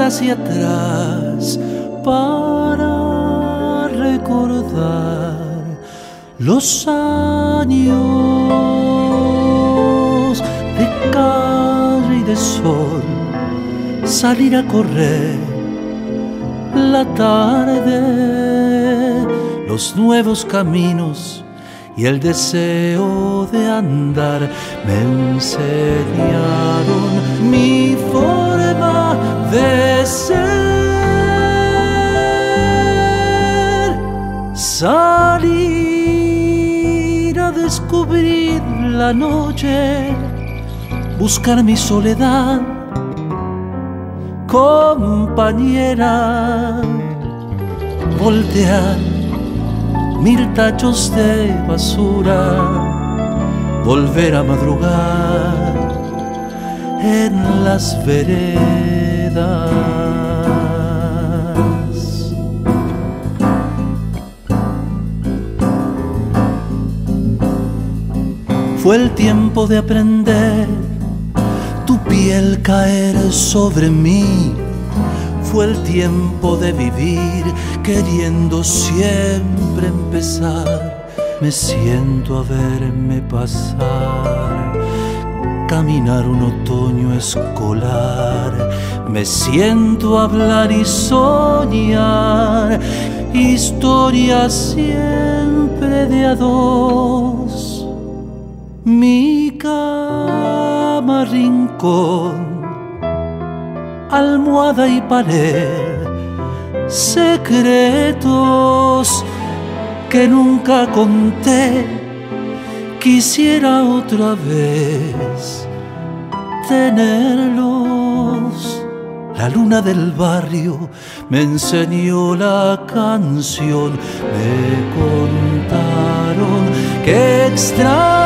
hacia atrás para recordar los años de calle y de sol, salir a correr la tarde, los nuevos caminos y el deseo de andar me enseñaron Salir a descubrir la noche, buscar mi soledad, compañera, voltear mil tachos de basura, volver a madrugar en las veredas. Fue el tiempo de aprender, tu piel caer sobre mí. Fue el tiempo de vivir queriendo siempre empezar. Me siento a verme pasar, caminar un otoño escolar. Me siento a hablar y soñar, historia siempre de a dos. Mi cama rincón, almohada y pared secretos que nunca conté. Quisiera otra vez tenerlos. La luna del barrio me enseñó la canción, me contaron que extraña tu